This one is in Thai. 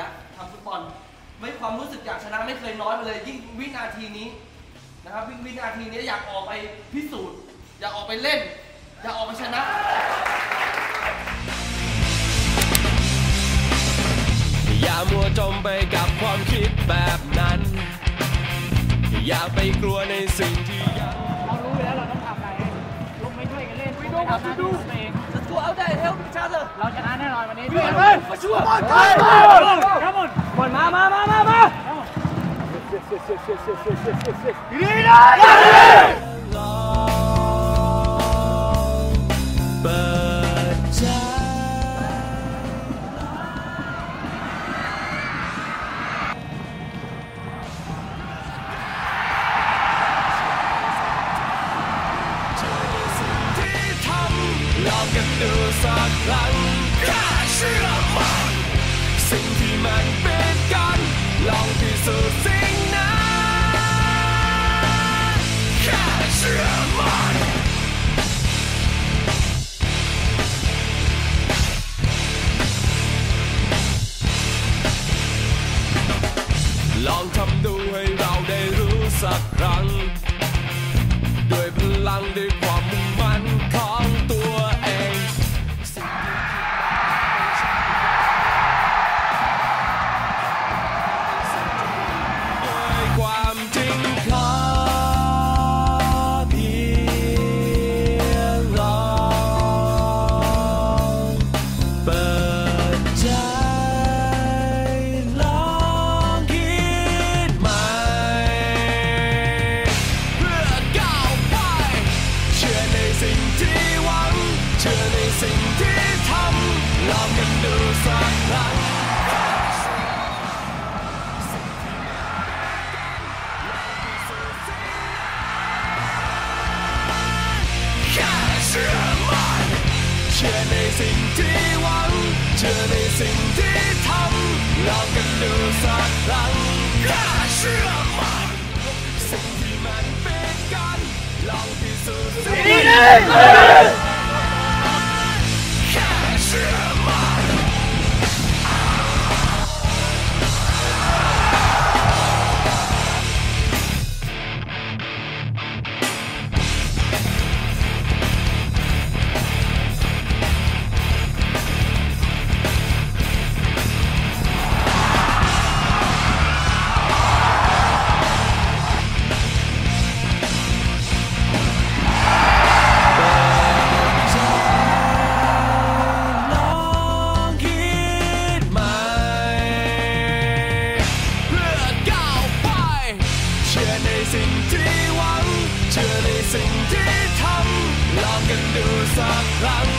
ล้ทำฟุตบอล ไม่ความรู้สึกอยากชนะไม่เคยน้อยเลย ยิ่งวินาทีนี้นะครับวินาทีนี้อยากออกไปพิสูจน์ อยากออกไปเล่น อยากออกไปชนะอย่ามัวจมไปกับความคิดแบบนั้น อย่าไปกลัวในสิ่งที่เรารู้แล้วเราต้องทำอะไรลงไม่ช่วยกันเล่นไปดูไปดู วันนี้ช่วยกันเฮ้ยมาช่วยบอลไทยครับผมบอลมามามามามาลองเปิดใจที่ทำลองกันดูสักครั้ง แค่เชื่อมันสิ่งที่มันเป็นกันลองพิสูจน์สิ่งนั้นแค่เชื่อมันลองทำดูให้เราได้รู้สักครั้ง ด้วยพลังด้ว เชื่อในสิ่งที่หวัง เชื่อในสิ่งที่ทำลองกันดูสักครั้งแค่เชื่อมันสิ่งที่มันเป็นกันลองพิสูจน์สิ่ ห